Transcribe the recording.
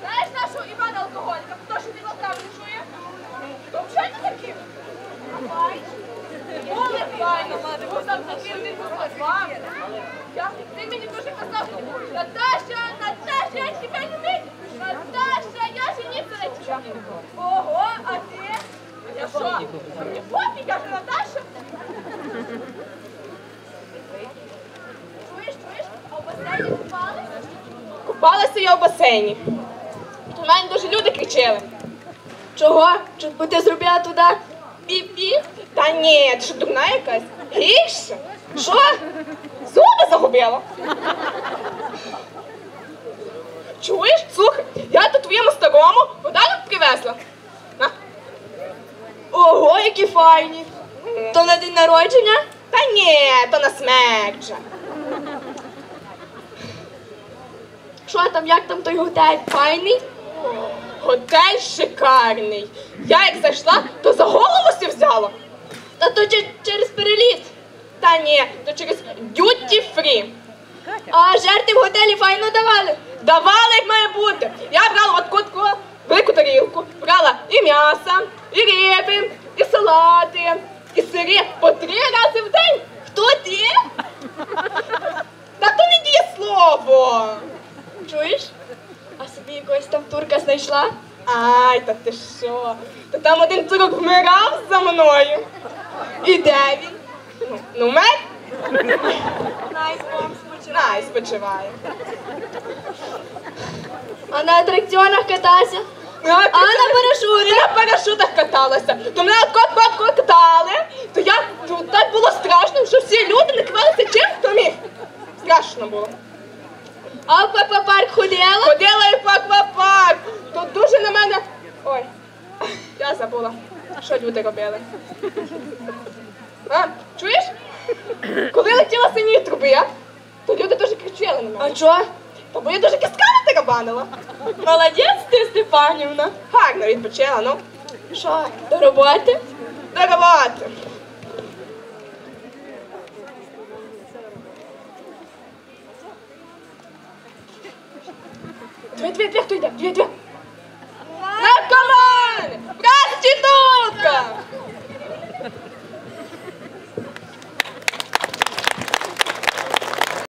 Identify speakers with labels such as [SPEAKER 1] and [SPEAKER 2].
[SPEAKER 1] Знаєш нашого Івана алкоголіка, хто що не таким. Були. Ти мені дуже казав, Наташа, Наташа, я тебе люблю. Наташа, я жениться на тебе. Ого, а ти? Я що? Мені я ж Наташа.
[SPEAKER 2] Купалася я в басейні. То мене дуже люди кричали.
[SPEAKER 1] Чого? Бо ти зробила туди пі-пі?
[SPEAKER 2] Та ні, ти що дурна якась? Гірше? Що? Зуби загубила? Чуєш? Слухай, я тут твоєму старому подарок привезла. На.
[SPEAKER 1] Ого, які файні. То на день народження?
[SPEAKER 2] Та ні, то на смерть
[SPEAKER 1] Що там, як там той готель? Файний?
[SPEAKER 2] Готель шикарний. Я як зайшла, то за голову сі взяла.
[SPEAKER 1] Та то через переліт.
[SPEAKER 2] Та ні, то через duty free.
[SPEAKER 1] А жерти в готелі файно давали.
[SPEAKER 2] Давала, як має бути. Я брала от кутку, велику тарілку, брала і м'яса, і риби, і салати, і сири по три рази в день.
[SPEAKER 1] Хто ти?
[SPEAKER 2] Та то діє слово.
[SPEAKER 1] Чуєш? А собі якогось там турка знайшла?
[SPEAKER 2] Ай, та ти що? Та там один турок вмирав за мною. І де він? Ну, ну вмер.
[SPEAKER 1] Най з Богом,
[SPEAKER 2] най спочиває.
[SPEAKER 1] А на атракціонах катався?
[SPEAKER 2] А,
[SPEAKER 1] А на
[SPEAKER 2] І
[SPEAKER 1] парашуті?
[SPEAKER 2] на парашутах каталася. То мене от кот кот катали. То я то так було страшно, що всі люди накривалися чим хто міг. Страшно було.
[SPEAKER 1] А в аквапарк ходила?
[SPEAKER 2] Ходила і в аквапарк. То дуже на мене. Ой, я забула, що люди робили. А, чуєш? Коли летіла сині труби, то люди дуже кричали на
[SPEAKER 1] А
[SPEAKER 2] мене.
[SPEAKER 1] чо?
[SPEAKER 2] Та бо я дуже кисками тарабанила.
[SPEAKER 1] Молодець ти, Степанівна.
[SPEAKER 2] Гарно відпочила, ну.
[SPEAKER 1] Що, до роботи?
[SPEAKER 2] До роботи. Duit, duit, duit, duit, duit.